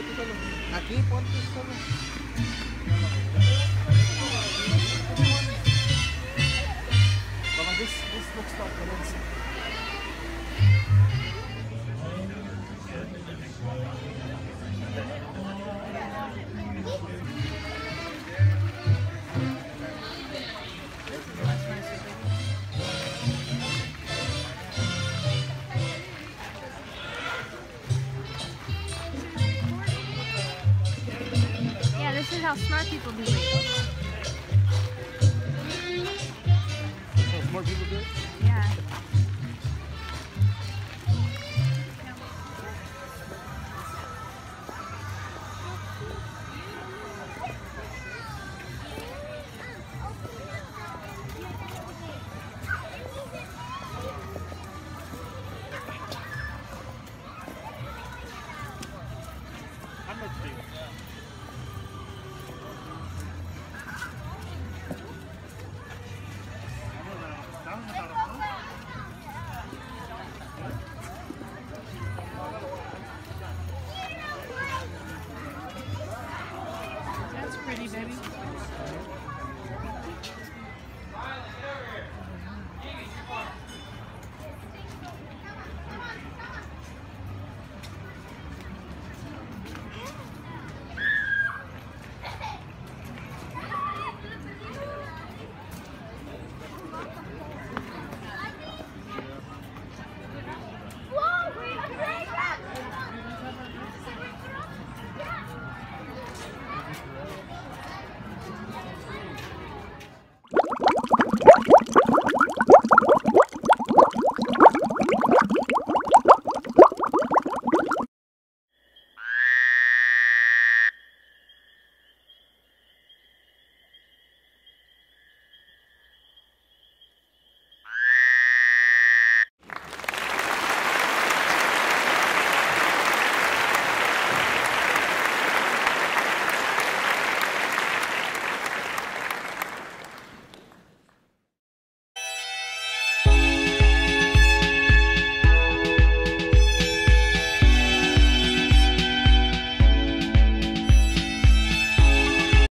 Aquí, ponte solo. How smart people behave. ready, baby?